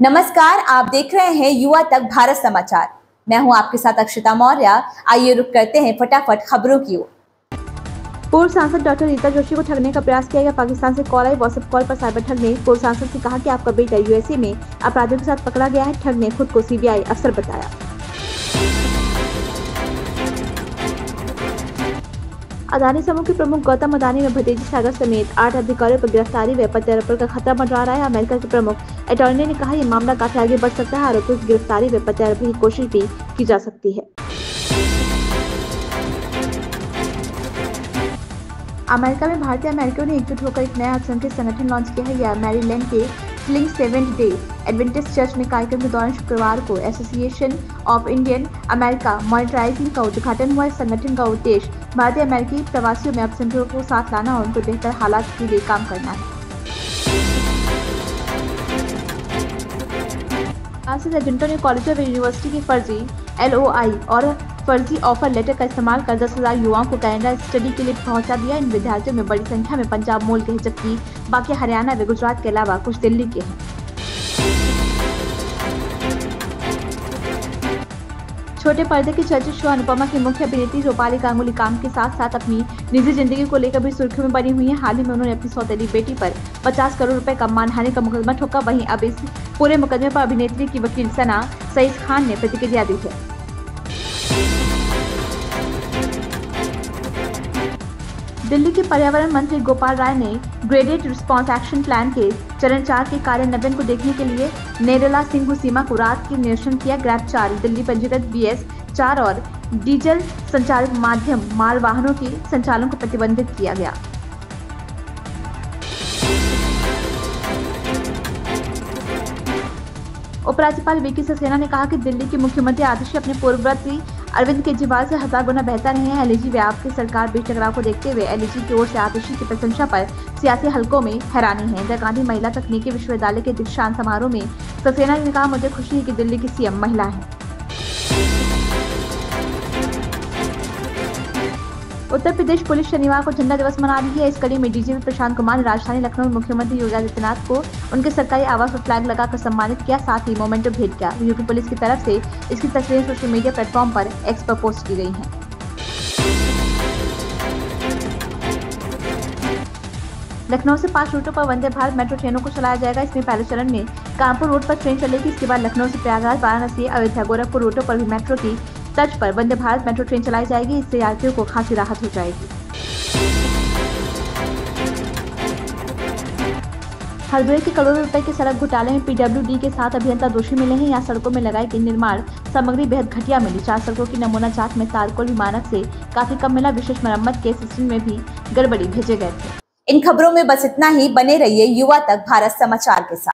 नमस्कार, आप देख रहे हैं युवा तक भारत समाचार। मैं हूँ आपके साथ अक्षिता मौर्य। आइए रुक करते हैं फटाफट खबरों की ओर। पूर्व सांसद डॉक्टर रीता जोशी को ठगने का प्रयास किया गया। पाकिस्तान से कॉल आई व्हाट्सएप कॉल पर साइबर ठग ने पूर्व सांसद से कहा कि आपका बेटा यूएसए में अपराधियों के साथ पकड़ा गया है। ठग ने खुद को सीबीआई अफसर बताया। अदानी समूह के प्रमुख गौतम अदानी में भतीजी सागर समेत आठ अधिकारियों पर गिरफ्तारी व प्रत्यारोपण का खतरा मंडरा रहा है। अमेरिका के प्रमुख अटॉर्नी ने कहा, यह मामला काफ़ी आगे बढ़ सकता है आरोपियों की गिरफ्तारी व प्रत्यारोपण की कोशिश भी की जा सकती है। अमेरिका में भारतीय अमेरिकियों ने एकजुट होकर एक नया अल्पसंख्यक संगठन लॉन्च किया है। यह मैरीलैंड के Sligo seventh day. Adventist church में कार्यक्रम के दौरान शुक्रवार को एसोसिएशन ऑफ़ इंडियन अमेरिका मॉनिटराइजिंग का उद्घाटन हुआ। इस संगठन का उद्देश्य भारतीय अमेरिकी प्रवासियों में अल्पसंख्यकों को साथ लाना और उनको बेहतर हालात के लिए काम करना है। फ्रांसिस एजेंटों ने कॉलेज और यूनिवर्सिटी की फर्जी एलओआई और फर्जी ऑफ़र लेटर का इस्तेमाल कर दस हज़ार युवाओं को कनाडा स्टडी के लिए पहुँचा दिया। इन विद्यार्थियों में बड़ी संख्या में पंजाब मूल के हैं जबकि बाकी हरियाणा व गुजरात के अलावा कुछ दिल्ली के हैं। छोटे पर्दे के चर्चित शो अनुपमा की मुख्य अभिनेत्री रूपाली गांगुली काम के साथ साथ अपनी निजी ज़िंदगी को लेकर भी सुर्खियों में बनी हुई है। हाल ही में उन्होंने अपनी सौतेली बेटी पर 50 करोड़ रुपए का मानहानि का मुकदमा ठोका। वहीं अब इस पूरे मुकदमे पर अभिनेत्री की वकील सना सईद खान ने प्रतिक्रिया दी है। दिल्ली के पर्यावरण मंत्री गोपाल राय ने ग्रेडेड रिस्पॉन्स एक्शन प्लान के चरण चार के कार्यान्वयन को देखने के लिए नेरला सिंह सीमा को रात की निरीक्षण किया ग्रैप चार, दिल्ली पंजीकृत बी एस चार और डीजल संचालित माध्यम, माल वाहनों के संचालन को प्रतिबंधित किया गया। उपराज्यपाल वीके सक्सेना ने कहा कि दिल्ली के मुख्यमंत्री आतिशी अपने पूर्ववर्ती अरविंद केजरीवाल से हज़ार गुना बेहतर हैं। एलईजी व आपकी सरकार बीच टकराव को देखते हुए एलईजी की ओर से आतिशी की प्रशंसा पर सियासी हलकों में हैरानी है। इंदिरा गांधी महिला तकनीकी विश्वविद्यालय के दीक्षांत समारोह में सक्सेना ने कहा, मुझे खुशी है कि दिल्ली की सीएम महिला है। उत्तर प्रदेश पुलिस शनिवार को झंडा दिवस मना रही है। इस कड़ी में डीजीपी प्रशांत कुमार ने राजधानी लखनऊ में मुख्यमंत्री योगी आदित्यनाथ को उनके सरकारी आवास पर फ्लैग लगाकर सम्मानित किया, साथ ही मोमेंटो भेंट किया। यूपी पुलिस की तरफ़ से इसकी तस्वीरें सोशल मीडिया प्लेटफॉर्म पर एक्स पर पोस्ट की गई हैं। लखनऊ से पाँच रूटों पर वंदे भारत मेट्रो ट्रेनों को चलाया जाएगा। इसमें पहले चरण में कानपुर रोड पर ट्रेन चलेगी। इसके बाद लखनऊ से प्रयागराज, वाराणसी, अयोध्या, गोरखपुर रूटों पर भी मेट्रो की तर्ज पर वंदे भारत मेट्रो ट्रेन चलाई जाएगी। इससे यात्रियों को खासी राहत हो जाएगी। हरदोई के करोड़ों रुपए के सड़क घोटाले में पीडब्ल्यूडी के साथ अभियंता दोषी मिले हैं। यहाँ सड़कों में लगाई गई निर्माण सामग्री बेहद घटिया मिली। चार सड़कों की नमूना जाँच में तारकोल भी मानक से काफ़ी कम मिला। विशेष मरम्मत के सिस्टम में भी गड़बड़ी भेजे गए थे। इन खबरों में बस इतना ही। बने रहिए युवा तक भारत समाचार के साथ।